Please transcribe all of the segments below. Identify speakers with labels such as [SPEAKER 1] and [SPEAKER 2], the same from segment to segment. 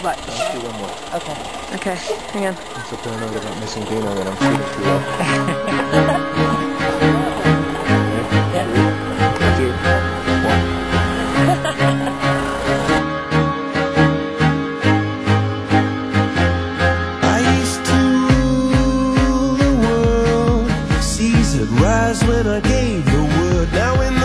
[SPEAKER 1] Right.
[SPEAKER 2] Let's do one more.
[SPEAKER 1] Okay. Okay, hang on.
[SPEAKER 2] Except I know they're missing Dino that I'm shooting too well.
[SPEAKER 3] to the world, seas rise when I gave the word. Now in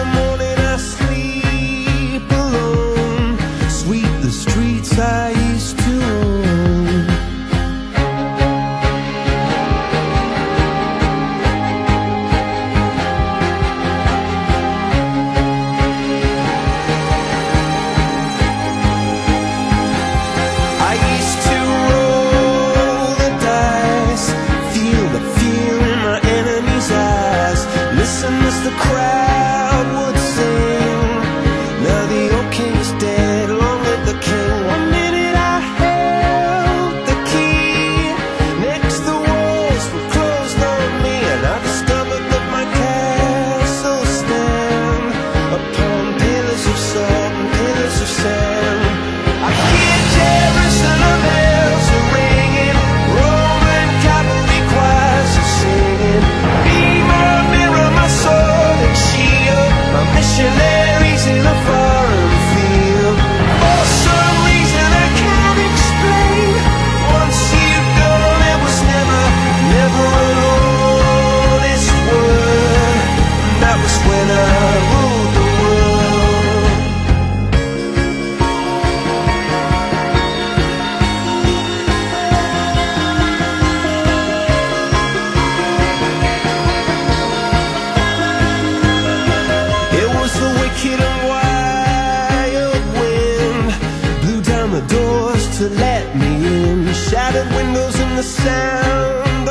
[SPEAKER 3] you live to let me in. Shattered windows and the sound.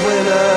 [SPEAKER 3] when I